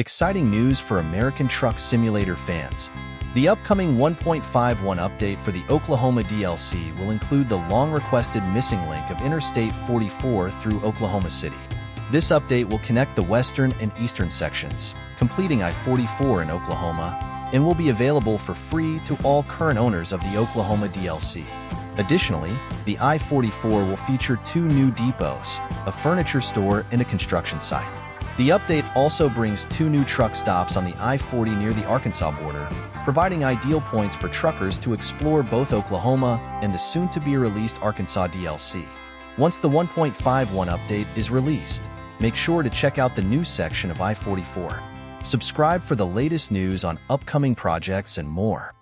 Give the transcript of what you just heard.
Exciting news for American Truck Simulator fans. The upcoming 1.51 update for the Oklahoma DLC will include the long-requested missing link of Interstate 44 through Oklahoma City. This update will connect the western and eastern sections, completing I-44 in Oklahoma, and will be available for free to all current owners of the Oklahoma DLC. Additionally, the I-44 will feature two new depots, a furniture store and a construction site. The update also brings two new truck stops on the I-40 near the Arkansas border, providing ideal points for truckers to explore both Oklahoma and the soon-to-be-released Arkansas DLC. Once the 1.51 update is released, make sure to check out the news section of I-44. Subscribe for the latest news on upcoming projects and more.